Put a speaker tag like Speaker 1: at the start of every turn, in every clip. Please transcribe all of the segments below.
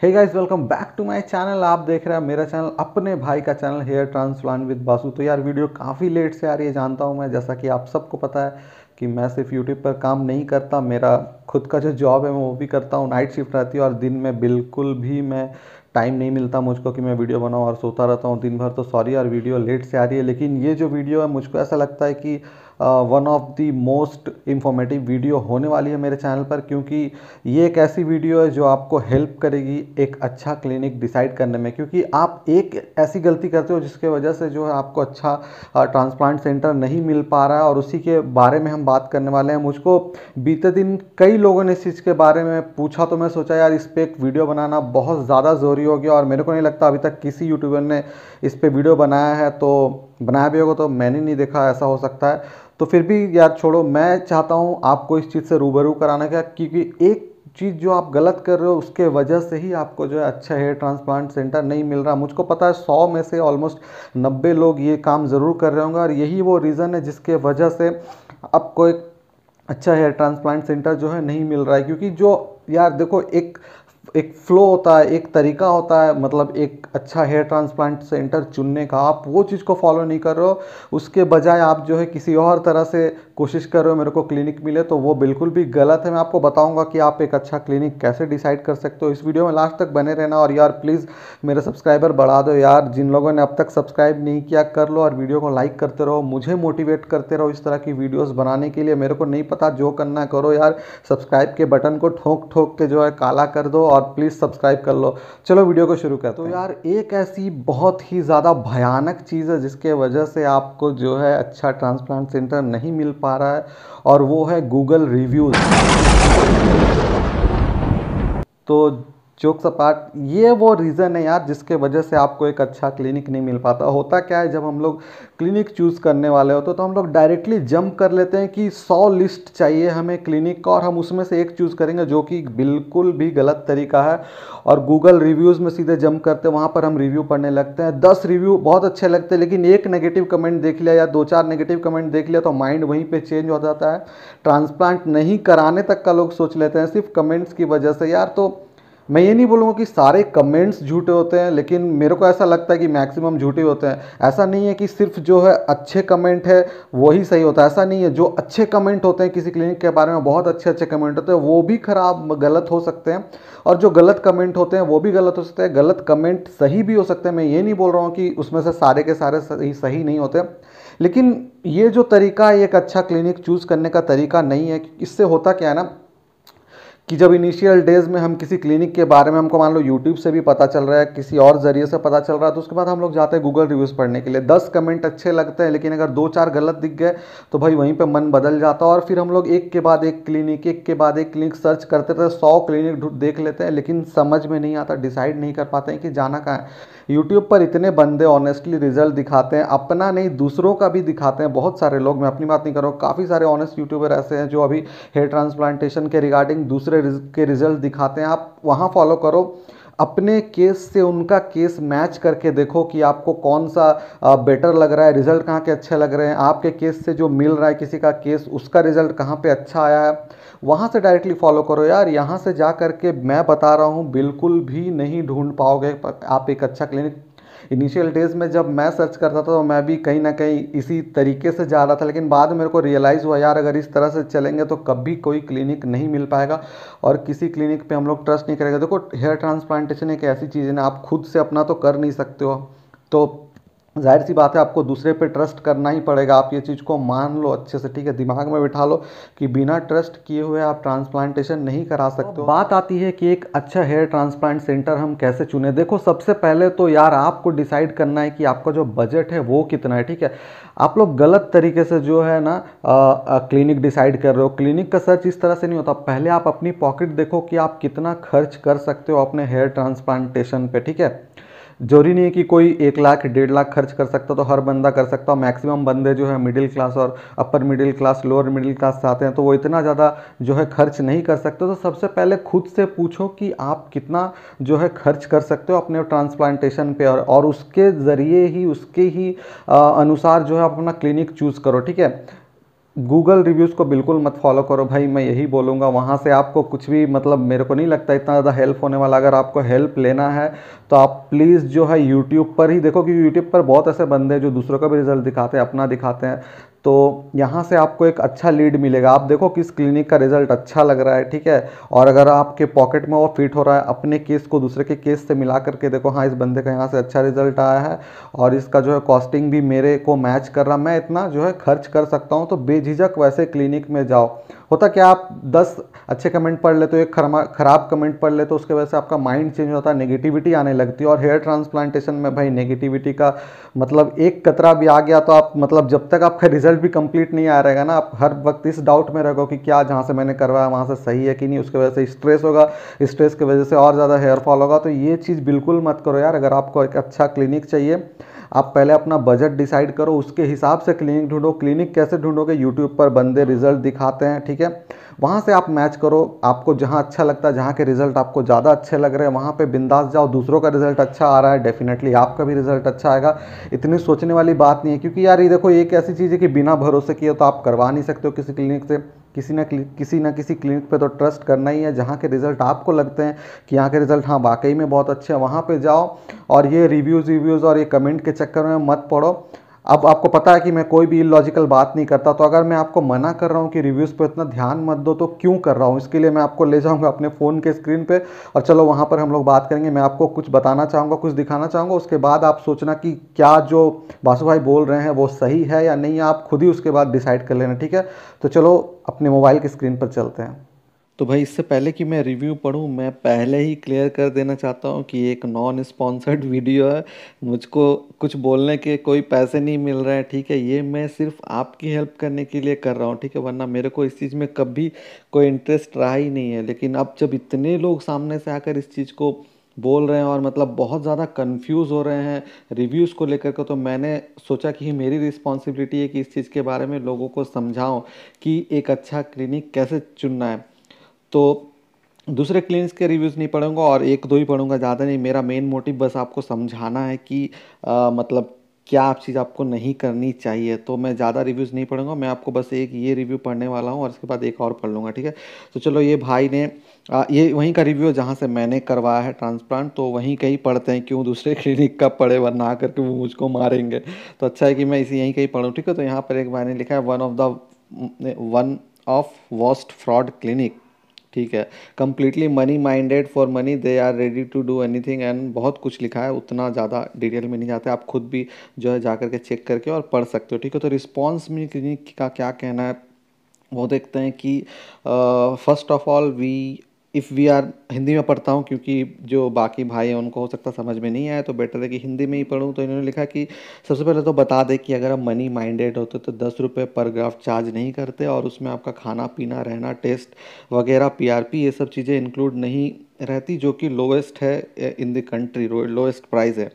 Speaker 1: Hey guys welcome back to my channel आप देख रहे हैं, मेरा चैनल अपने भाई का channel hair transplant with Basu तो यार वीडियो काफ़ी लेट से आ रही है, जानता हूँ मैं। जैसा कि आप सबको पता है कि मैं सिर्फ़ यूट्यूब पर काम नहीं करता, मेरा खुद का जो जॉब है मैं वो भी करता हूँ नाइट शिफ्ट रहती है और दिन में बिल्कुल भी मैं टाइम नहीं मिलता मुझको कि मैं वीडियो बनाऊँ और सोता रहता हूँ। दिन भर तो सॉरी यार वीडियो लेट से आ रही है, लेकिन ये जो वीडियो है, मुझको ऐसा लगता है कि one of the most informative video होने वाली है मेरे चैनल पर, क्योंकि ये एक ऐसी वीडियो है जो आपको हेल्प करेगी एक अच्छा क्लिनिक डिसाइड करने में। क्योंकि आप एक ऐसी गलती करते हो जिसके वजह से जो है आपको अच्छा ट्रांसप्लांट सेंटर नहीं मिल पा रहा है और उसी के बारे में हम बात करने वाले हैं। मुझको बीते दिन कई लोगों ने इस चीज़ के बारे में पूछा तो मैं सोचा, यार, इस पर एक वीडियो बनाना बहुत ज़्यादा ज़रूरी हो गया और मेरे को नहीं लगता अभी तक किसी यूट्यूबर ने इस पर वीडियो बनाया है तो बनाया भी होगा तो मैंने नहीं देखा, ऐसा हो सकता है। तो फिर भी, यार, छोड़ो, मैं चाहता हूँ आपको इस चीज़ से रूबरू कराना क्या क्योंकि एक चीज़ जो आप गलत कर रहे हो, उसके वजह से ही आपको जो है अच्छा हेयर ट्रांसप्लांट सेंटर नहीं मिल रहा। मुझको पता है सौ में से ऑलमोस्ट नब्बे लोग ये काम ज़रूर कर रहे होंगे और यही वो रीज़न है जिसके वजह से आपको एक अच्छा हेयर ट्रांसप्लांट सेंटर जो है नहीं मिल रहा है, क्योंकि जो, यार देखो, एक एक फ्लो होता है, एक तरीका होता है मतलब एक अच्छा हेयर ट्रांसप्लांट सेंटर चुनने का। आप वो चीज़ को फॉलो नहीं कर रहे हो। उसके बजाय आप जो है किसी और तरह से कोशिश कर रहे हो, मेरे को क्लिनिक मिले तो वो बिल्कुल भी गलत है। मैं आपको बताऊँगा कि आप एक अच्छा क्लिनिक कैसे डिसाइड कर सकते हो। इस वीडियो में लास्ट तक बने रहना और यार प्लीज़ मेरे सब्सक्राइबर बढ़ा दो यार। जिन लोगों ने अब तक सब्सक्राइब नहीं किया, कर लो और वीडियो को लाइक करते रहो। मुझे मोटिवेट करते रहो इस तरह की वीडियोज़ बनाने के लिए। मेरे को नहीं पता, जो करना करो यार। सब्सक्राइब के बटन को ठोक ठोक के जो है काला कर दो और प्लीज़ सब्सक्राइब कर लो। चलो वीडियो को शुरू करते हैं। तो यार, एक ऐसी बहुत ही ज़्यादा भयानक चीज़ है, जिसके वजह से आपको जो है अच्छा ट्रांसप्लांट सेंटर नहीं मिल पा रहा है, और वो है गूगल रिव्यूज़ तो जोक सपाट ये वो रीज़न है यार जिसके वजह से आपको एक अच्छा क्लिनिक नहीं मिल पाता। होता क्या है, जब हम लोग क्लिनिक चूज़ करने वाले होते तो हम लोग डायरेक्टली जंप कर लेते हैं कि सौ लिस्ट चाहिए हमें क्लिनिक का और हम उसमें से एक चूज़ करेंगे, जो कि बिल्कुल भी गलत तरीका है। और गूगल रिव्यूज़ में सीधे जंप करते हैं, वहाँ पर हम रिव्यू पढ़ने लगते हैं। दस रिव्यू बहुत अच्छे लगते हैं, लेकिन एक नेगेटिव कमेंट देख लिया या दो चार नेगेटिव कमेंट देख लिया तो माइंड वहीं पर चेंज हो जाता है। ट्रांसप्लांट नहीं कराने तक का लोग सोच लेते हैं, सिर्फ़ कमेंट्स की वजह से। यार तो मैं ये नहीं बोलूँगा कि सारे कमेंट्स झूठे होते हैं, लेकिन मेरे को ऐसा लगता है कि मैक्सिमम झूठे होते हैं। ऐसा नहीं है कि सिर्फ़ जो है अच्छे कमेंट है वही सही होता है। ऐसा नहीं है, जो अच्छे कमेंट होते हैं किसी क्लिनिक के बारे में, बहुत अच्छे अच्छे कमेंट होते हैं, वो भी खराब गलत हो सकते हैं। और जो गलत कमेंट होते हैं, वो भी गलत हो सकते हैं। गलत कमेंट सही भी हो सकते हैं। मैं ये नहीं बोल रहा हूँ कि उसमें से सारे के सारे सही सही नहीं होते। लेकिन ये जो तरीका है एक अच्छा क्लिनिक चूज़ करने का तरीका नहीं है इससे होता क्या है ना कि जब इनिशियल डेज़ में हम किसी क्लिनिक के बारे में हमको मान लो यूट्यूब से भी पता चल रहा है, किसी और ज़रिए से पता चल रहा है तो उसके बाद हम लोग जाते हैं गूगल रिव्यूज़ पढ़ने के लिए। दस कमेंट अच्छे लगते हैं, लेकिन अगर दो चार गलत दिख गए तो भाई वहीं पर मन बदल जाता है। और फिर हम लोग एक के बाद एक क्लिनिक एक के बाद एक क्लिनिक सर्च करते थे, सौ क्लिनिक देख लेते हैं, लेकिन समझ में नहीं आता डिसाइड नहीं कर पाते हैं कि जाना कहाँ है। यूट्यूब पर इतने बंदे ऑनेस्टली रिज़ल्ट दिखाते हैं, अपना नहीं, दूसरों का भी दिखाते हैं। बहुत सारे लोग, मैं अपनी बात नहीं कर रहा हूँ, काफ़ी सारे ऑनेस्ट यूट्यूबर ऐसे हैं जो अभी हेयर ट्रांसप्लांटेशन के रिगार्डिंग दूसरे के रिज़ल्ट दिखाते हैं। आप वहाँ फॉलो करो। अपने केस से उनका केस मैच करके देखो कि आपको कौन सा बेटर लग रहा है। रिज़ल्ट कहाँ के अच्छे लग रहे हैं? आपके केस से जो मिल रहा है किसी का केस उसका रिज़ल्ट कहाँ पे अच्छा आया है? वहाँ से डायरेक्टली फॉलो करो यार। यहाँ से जा कर के मैं बता रहा हूँ, बिल्कुल भी नहीं ढूंढ पाओगे। आप एक अच्छा क्लिनिक इनिशियल डेज़ में जब मैं सर्च करता था तो मैं भी कहीं ना कहीं इसी तरीके से जा रहा था, लेकिन बाद में मेरे को रियलाइज़ हुआ, यार, अगर इस तरह से चलेंगे तो कभी कोई क्लिनिक नहीं मिल पाएगा और किसी क्लिनिक पर हम लोग ट्रस्ट नहीं करेंगे। देखो हेयर ट्रांसप्लांटेशन एक ऐसी चीज़ है ना, आप खुद से अपना तो कर नहीं सकते हो। तो ज़ाहिर सी बात है आपको दूसरे पे ट्रस्ट करना ही पड़ेगा। आप ये चीज़ को मान लो अच्छे से ठीक है? दिमाग में बिठा लो कि बिना ट्रस्ट किए हुए आप ट्रांसप्लांटेशन नहीं करा सकते हो। बात आती है कि एक अच्छा हेयर ट्रांसप्लांट सेंटर हम कैसे चुने? देखो सबसे पहले तो यार आपको डिसाइड करना है कि आपका जो बजट है वो कितना है ठीक है? आप लोग गलत तरीके से जो है ना क्लिनिक डिसाइड कर रहे हो। क्लिनिक का सर्च इस तरह से नहीं होता। पहले आप अपनी पॉकेट देखो कि आप कितना खर्च कर सकते हो अपने हेयर ट्रांसप्लांटेशन पे ठीक है? ज़रूरी नहीं है कि कोई एक लाख डेढ़ लाख खर्च कर सकता तो हर बंदा कर सकता। मैक्सिमम बंदे जो है मिडिल क्लास और upper middle class lower middle class आते हैं तो वो इतना ज़्यादा जो है खर्च नहीं कर सकते। तो सबसे पहले खुद से पूछो कि आप कितना जो है खर्च कर सकते हो अपने ट्रांसप्लांटेशन पे और, और उसके ज़रिए ही उसके ही आ, अनुसार जो है आप अपना क्लिनिक चूज़ करो ठीक है? गूगल रिव्यूज़ को बिल्कुल मत फॉलो करो भाई, मैं यही बोलूँगा। वहाँ से आपको कुछ भी मतलब मेरे को नहीं लगता इतना ज़्यादा हेल्प होने वाला। अगर आपको हेल्प लेना है तो आप प्लीज़ जो है यूट्यूब पर ही देखो, क्योंकि यूट्यूब पर बहुत ऐसे बंदे हैं जो दूसरों का भी रिज़ल्ट दिखाते हैं, अपना दिखाते हैं। तो यहाँ से आपको एक अच्छा लीड मिलेगा। आप देखो किस क्लिनिक का रिज़ल्ट अच्छा लग रहा है, ठीक है? और अगर आपके पॉकेट में वो फिट हो रहा है, अपने केस को दूसरे के केस से मिला करके देखो हाँ इस बंदे का यहाँ से अच्छा रिज़ल्ट आया है और इसका जो है कॉस्टिंग भी मेरे को मैच कर रहा मैं इतना जो है खर्च कर सकता हूँ तो बेझिझक वैसे क्लिनिक में जाओ। होता क्या आप दस अच्छे कमेंट पढ़ लेते हो, एक खराब कमेंट पढ़ लेते हो, उसके वजह से आपका माइंड चेंज होता है नेगेटिविटी आने लगती है। और हेयर ट्रांसप्लांटेशन में भाई नेगेटिविटी का मतलब एक कतरा भी आ गया तो आप मतलब जब तक आपका रिज़ल्ट भी कंप्लीट नहीं आ रहेगा ना, आप हर वक्त इस डाउट में रहोगे कि क्या जहाँ से मैंने करवाया, वहाँ से सही है कि नहीं, उसकी वजह से स्ट्रेस होगा। स्ट्रेस की वजह से और ज़्यादा हेयर फॉल होगा। तो ये चीज़ बिल्कुल मत करो यार। अगर आपको एक अच्छा क्लिनिक चाहिए, आप पहले अपना बजट डिसाइड करो, उसके हिसाब से क्लिनिक ढूंढो। क्लिनिक कैसे ढूंढोगे? यूट्यूब पर बंदे रिज़ल्ट दिखाते हैं, ठीक है? वहाँ से आप मैच करो, आपको जहाँ अच्छा लगता है, जहाँ के रिज़ल्ट आपको ज़्यादा अच्छे लग रहे हैं, वहाँ पे बिंदास जाओ, दूसरों का रिज़ल्ट अच्छा आ रहा है डेफिनेटली आपका भी रिज़ल्ट अच्छा आएगा। इतनी सोचने वाली बात नहीं है, क्योंकि यार ये देखो, एक ऐसी चीज़ है कि बिना भरोसे किए तो आप करवा नहीं सकते हो किसी क्लिनिक से। किसी न किसी न किसी क्लिनिक पे तो ट्रस्ट करना ही है, जहाँ के रिज़ल्ट आपको लगते हैं कि यहाँ के रिज़ल्ट हाँ वाकई में बहुत अच्छे हैं, वहाँ पे जाओ और ये रिव्यूज़ रिव्यूज़ और ये कमेंट के चक्कर में मत पढ़ो अब आपको पता है कि मैं कोई भी इलॉजिकल बात नहीं करता तो अगर मैं आपको मना कर रहा हूँ कि रिव्यूज़ पे इतना ध्यान मत दो तो क्यों कर रहा हूँ? इसके लिए मैं आपको ले जाऊँगा अपने फ़ोन के स्क्रीन पे और चलो वहाँ पर हम लोग बात करेंगे। मैं आपको कुछ बताना चाहूँगा, कुछ दिखाना चाहूँगा, उसके बाद आप सोचना कि क्या जो बासु भाई बोल रहे हैं वो सही है या नहीं, आप खुद ही उसके बाद डिसाइड कर लेना, ठीक है? तो चलो अपने मोबाइल की स्क्रीन पर चलते हैं। तो भाई इससे पहले कि मैं रिव्यू पढ़ूँ, मैं पहले ही क्लियर कर देना चाहता हूँ कि एक नॉन स्पॉन्सर्ड वीडियो है। मुझको कुछ बोलने के कोई पैसे नहीं मिल रहे हैं, ठीक है? ये मैं सिर्फ़ आपकी हेल्प करने के लिए कर रहा हूँ, ठीक है? वरना मेरे को इस चीज़ में कभी कोई इंटरेस्ट रहा ही नहीं है। लेकिन अब जब इतने लोग सामने से आकर इस चीज़ को बोल रहे हैं और मतलब बहुत ज़्यादा कंफ्यूज हो रहे हैं रिव्यूज़ को लेकर के तो मैंने सोचा कि मेरी रिस्पॉन्सिबिलिटी है कि इस चीज़ के बारे में लोगों को समझाऊँ कि एक अच्छा क्लिनिक कैसे चुनना है। तो दूसरे क्लिनिक्स के रिव्यूज़ नहीं पढ़ूँगा और एक दो ही पढ़ूँगा ज़्यादा नहीं। मेरा मेन मोटिव बस आपको समझाना है कि आ, मतलब क्या आप चीज़ आपको नहीं करनी चाहिए। तो मैं ज़्यादा रिव्यूज़ नहीं पढ़ूँगा मैं आपको बस एक ये रिव्यू पढ़ने वाला हूँ और इसके बाद एक और पढ़ लूँगा ठीक है? तो चलो ये भाई ने आ, ये वहीं का रिव्यू जहाँ से मैंने करवाया है ट्रांसप्लांट तो वहीं कहीं पढ़ते हैं क्यों दूसरे क्लिनिक का पढ़े वरना करके वो मुझको मारेंगे। तो अच्छा है कि मैं इसी यहीं कहीं पढ़ूँ ठीक है? तो यहाँ पर एक भाई ने लिखा है one of the one of worst fraud clinic ठीक है। Completely money minded for money they are ready to do anything and बहुत कुछ लिखा है, उतना ज़्यादा डिटेल में नहीं जाते। आप खुद भी जो है जा करके चेक करके और पढ़ सकते हो, ठीक है। तो रिस्पॉन्स में का क्या कहना है, वो देखते हैं कि first of all we if we are Hindi में पढ़ता हूँ क्योंकि जो बाकी भाई हैं, उनको हो सकता समझ में नहीं आया तो बेटर है कि हिंदी में ही पढ़ूँ। तो इन्होंने लिखा कि सबसे पहले तो बता दें कि अगर आप मनी माइंडेड होते तो दस रुपये पर ग्राफ चार्ज नहीं करते और उसमें आपका खाना, पीना, रहना टेस्ट वगैरह पीआरपी ये सब चीज़ें इंक्लूड नहीं रहती, जो कि लोएस्ट है in the country lowest price है।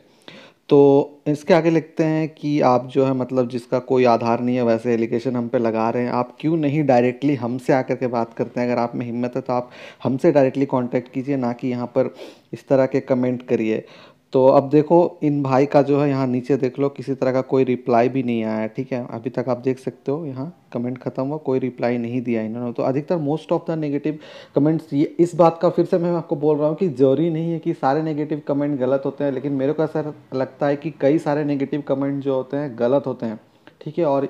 Speaker 1: तो इसके आगे लिखते हैं कि आप जो है मतलब जिसका कोई आधार नहीं है, वैसे एलिगेशन हम पे लगा रहे हैं। आप क्यों नहीं डायरेक्टली हमसे आकर के बात करते हैं? अगर आप में हिम्मत है तो आप हमसे डायरेक्टली कांटेक्ट कीजिए, ना कि यहाँ पर इस तरह के कमेंट करिए। तो अब देखो, इन भाई का जो है यहाँ नीचे देख लो, किसी तरह का कोई रिप्लाई भी नहीं आया, ठीक है? अभी तक आप देख सकते हो, यहाँ कमेंट खत्म हुआ, कोई रिप्लाई नहीं दिया इन्होंने। तो अधिकतर most of the negative comments ये इस बात का फिर से मैं आपको बोल रहा हूँ कि ज़रूरी नहीं है कि सारे नेगेटिव कमेंट गलत होते हैं, लेकिन मेरे को ऐसा लगता है कि कई सारे नेगेटिव कमेंट जो होते हैं, गलत होते हैं, ठीक है? और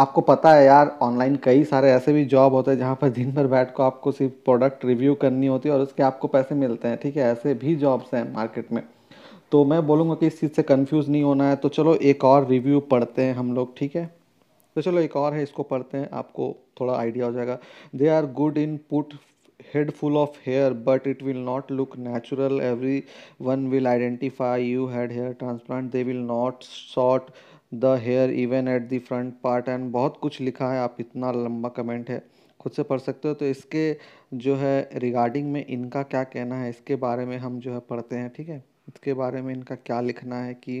Speaker 1: आपको पता है यार ऑनलाइन कई सारे ऐसे भी जॉब होते हैं जहाँ पर दिन भर बैठ को आपको सिर्फ़ प्रोडक्ट रिव्यू करनी होती है और उसके आपको पैसे मिलते हैं, ठीक है? ऐसे भी जॉब्स हैं मार्केट में। तो मैं बोलूँगा कि इस चीज़ से कंफ्यूज नहीं होना है तो चलो एक और रिव्यू पढ़ते हैं हम लोग, ठीक है? तो चलो एक और है, इसको पढ़ते हैं, आपको थोड़ा आइडिया हो जाएगा। They are good in put head full of hair, but it will not look natural. Everyone will identify you had hair transplant. They will not sort the hair even at the front part. And बहुत कुछ लिखा है, आप इतना लंबा comment है, खुद से पढ़ सकते हो। तो इसके जो है रिगार्डिंग में इनका क्या कहना है, इसके बारे में हम जो है पढ़ते हैं, ठीक है? इसके बारे में इनका क्या लिखना है कि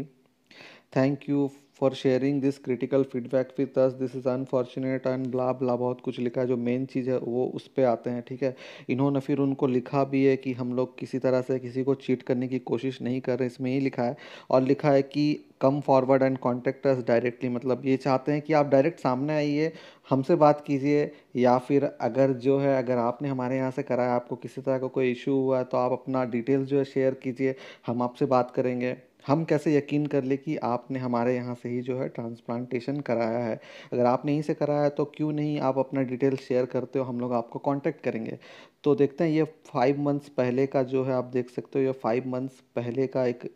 Speaker 1: thank you for sharing this critical feedback with us this is unfortunate and blah blah बहुत कुछ लिखा है। जो मेन चीज़ है, वो उस पर आते हैं, ठीक है? इन्होंने फिर उनको लिखा भी है कि हम लोग किसी तरह से किसी को चीट करने की कोशिश नहीं कर रहे, इसमें ही लिखा है। और लिखा है कि come forward and contact us directly मतलब ये चाहते हैं कि आप डायरेक्ट सामने आइए, हमसे बात कीजिए, या फिर अगर जो है, अगर आपने हमारे यहाँ से कराया आपको किसी तरह का को कोई इशू हुआ है तो आप अपना डिटेल्स जो है शेयर कीजिए, हम आपसे बात करेंगे। हम कैसे यकीन कर ले कि आपने हमारे यहाँ से ही जो है ट्रांसप्लांटेशन कराया है? अगर आपने यहीं से कराया है तो क्यों नहीं आप अपना डिटेल शेयर करते हो, हम लोग आपको कांटेक्ट करेंगे। तो देखते हैं, ये फाइव मंथ्स पहले का जो है आप देख सकते हो, ये फाइव मंथ्स पहले का एक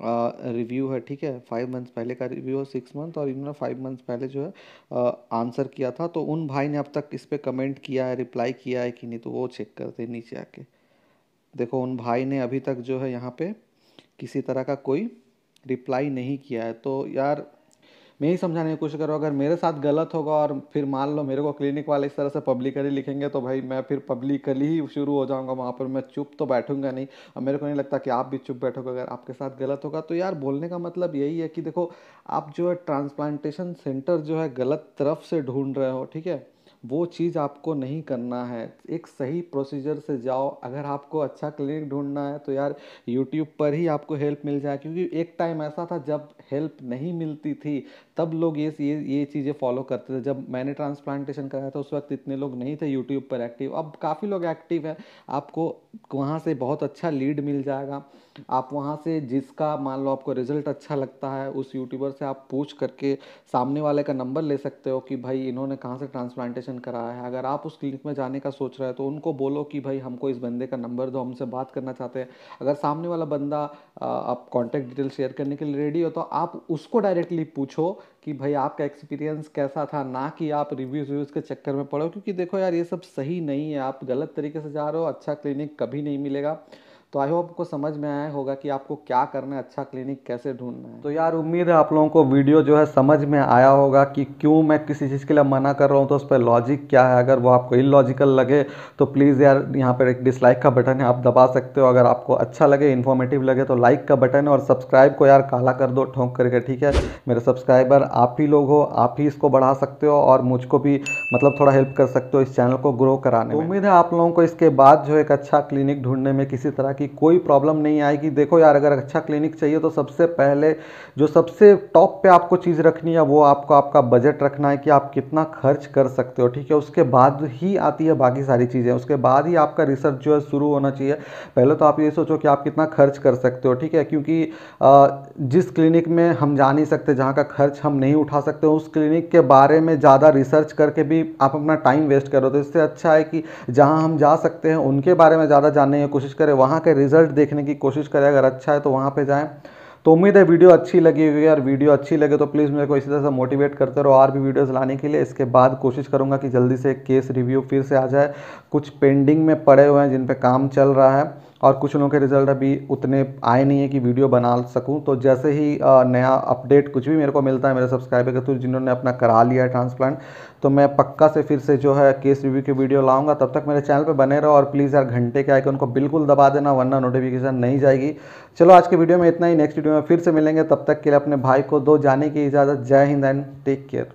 Speaker 1: रिव्यू है, ठीक है? फाइव मंथ्स पहले का रिव्यू है, सिक्स मंथ, और इन्होंने फाइव मंथ्स पहले जो है आंसर किया था। तो उन भाई ने अब तक इस पर कमेंट किया है, रिप्लाई किया है कि नहीं तो वो चेक करते नीचे आके। देखो, उन भाई ने अभी तक जो है यहाँ पे किसी तरह का कोई रिप्लाई नहीं किया है। तो यार, मैं ही समझाने की कोशिश करूँ अगर मेरे साथ गलत होगा और फिर मान लो मेरे को क्लिनिक वाले इस तरह से पब्लिकली लिखेंगे तो भाई मैं फिर पब्लिकली ही शुरू हो जाऊँगा, वहाँ पर मैं चुप तो बैठूँगा नहीं। और मेरे को नहीं लगता कि आप भी चुप बैठोगे अगर आपके साथ गलत होगा। तो यार, बोलने का मतलब यही है कि देखो, आप जो है ट्रांसप्लांटेशन सेंटर जो है गलत तरफ़ से ढूंढ रहे हो, ठीक है? वो चीज़ आपको नहीं करना है। एक सही प्रोसीजर से जाओ। अगर आपको अच्छा क्लिनिक ढूंढना है तो यार यूट्यूब पर ही आपको हेल्प मिल जाए। क्योंकि एक टाइम ऐसा था जब हेल्प नहीं मिलती थी तब लोग ये ये ये चीज़ें फॉलो करते थे। जब मैंने ट्रांसप्लांटेशन कराया था, उस वक्त इतने लोग नहीं थे यूट्यूब पर एक्टिव अब काफ़ी लोग एक्टिव हैं। आपको वहाँ से बहुत अच्छा लीड मिल जाएगा। आप वहाँ से जिसका, मान लो आपको रिज़ल्ट अच्छा लगता है, उस यूट्यूबर से आप पूछ करके सामने वाले का नंबर ले सकते हो कि भाई इन्होंने कहाँ से ट्रांसप्लांटेशन कराया है। अगर आप उस क्लिनिक में जाने का सोच रहे हो तो उनको बोलो कि भाई हमको इस बंदे का नंबर दो, हमसे बात करना चाहते हैं। अगर सामने वाला बंदा आप कॉन्टैक्ट डिटेल शेयर करने के लिए रेडी हो तो आप उसको डायरेक्टली पूछो कि भाई आपका एक्सपीरियंस कैसा था? ना कि आप रिव्यूज़ व्यूज़ के चक्कर में पड़ो क्योंकि देखो यार, ये सब सही नहीं है। आप गलत तरीके से जा रहे हो अच्छा क्लिनिक कभी नहीं मिलेगा। तो आई होप आपको समझ में आया होगा कि आपको क्या करना है अच्छा क्लिनिक कैसे ढूंढना है। तो यार उम्मीद है आप लोगों को वीडियो जो है समझ में आया होगा कि क्यों मैं किसी चीज़ के लिए मना कर रहा हूँ तो उस पर लॉजिक क्या है? अगर वो आपको इलॉजिकल लगे तो प्लीज़ यार यहाँ पर एक डिसलाइक का बटन है आप दबा सकते हो। अगर आपको अच्छा लगे इन्फॉर्मेटिव लगे तो लाइक का बटन है और सब्सक्राइब को यार काला कर दो ठोंक करके ठीक है? मेरे सब्सक्राइबर आप ही लोग हो आप ही इसको बढ़ा सकते हो और मुझको भी मतलब थोड़ा हेल्प कर सकते हो इस चैनल को ग्रो कराने उम्मीद है आप लोगों को इसके बाद जो एक अच्छा क्लिनिक ढूँढने में किसी तरह की कोई प्रॉब्लम नहीं आएगी। देखो यार, अगर अच्छा क्लिनिक चाहिए तो सबसे पहले, जो सबसे टॉप पे आपको चीज़ रखनी है, वो आपको आपका बजट रखना है कि आप कितना खर्च कर सकते हो, ठीक है? उसके बाद ही आती है बाकी सारी चीज़ें। उसके बाद ही आपका रिसर्च जो है शुरू होना चाहिए। पहले तो आप ये सोचो कि आप कितना खर्च कर सकते हो, ठीक है? क्योंकि जिस क्लिनिक में हम जा नहीं सकते, जहाँ का खर्च हम नहीं उठा सकते, उस क्लिनिक के बारे में ज़्यादा रिसर्च करके भी आप अपना टाइम वेस्ट करो। तो इससे अच्छा है कि जहाँ हम जा सकते हैं, उनके बारे में ज़्यादा जानने की कोशिश करें। वहाँ के रिज़ल्ट देखने की कोशिश करें, अगर अच्छा है तो वहाँ पर जाएँ। तो उम्मीद है वीडियो अच्छी लगी हुई है और वीडियो अच्छी लगे तो प्लीज़ मेरे को इसी तरह से मोटिवेट करते रहो और भी वीडियोस लाने के लिए। इसके बाद कोशिश करूँगा कि जल्दी से केस रिव्यू फिर से आ जाए। कुछ पेंडिंग में पड़े हुए हैं जिन पे काम चल रहा है। और कुछ लोगों के रिज़ल्ट अभी उतने आए नहीं है कि वीडियो बना सकूँ। तो जैसे ही नया अपडेट कुछ भी मेरे को मिलता है, मेरे सब्सक्राइबर के थ्रू जिन्होंने अपना करा लिया है ट्रांसप्लांट तो मैं पक्का से फिर से जो है केस रिव्यू की वीडियो लाऊँगा। तब तक मेरे चैनल पे बने रहो और प्लीज़ यार घंटे के आइकन को बिल्कुल दबा देना, वरना नोटिफिकेशन नहीं जाएगी। चलो, आज के वीडियो में इतना ही। नेक्स्ट वीडियो में फिर से मिलेंगे। तब तक के लिए अपने भाई को दो जाने की इजाज़त। जय हिंद एंड टेक केयर